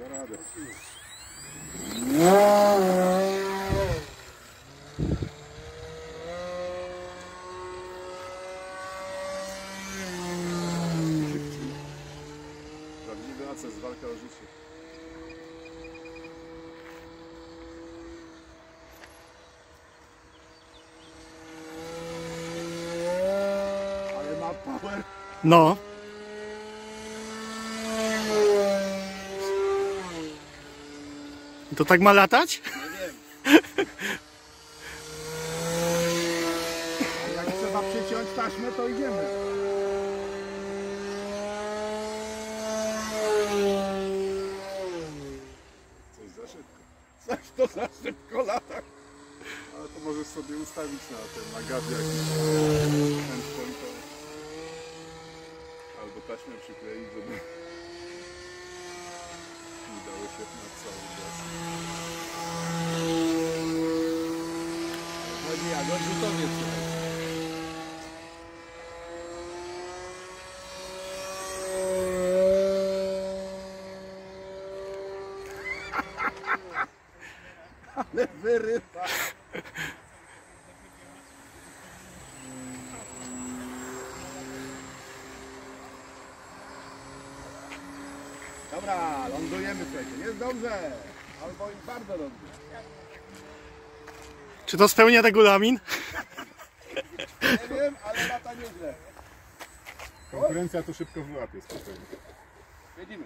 radę. Prawdziwy ACES, walka o. No. To tak ma latać? Nie wiem. Jak trzeba przyciąć taśmę, to idziemy. Coś za szybko. Coś to za szybko lata. Ale to możesz sobie ustawić na ten, na gazie jakiś to... Albo taśmę przykleić, żeby nie dało się na cały gaz. Jak odrzutowiec. Ale wyrywa. Dobra, lądujemy słuchajcie. Jest dobrze. Albo i bardzo dobrze. Czy to spełnia regulamin? Nie wiem, ale lata nieźle. Konkurencja tu szybko wyłapie spokojnie. Jedziemy.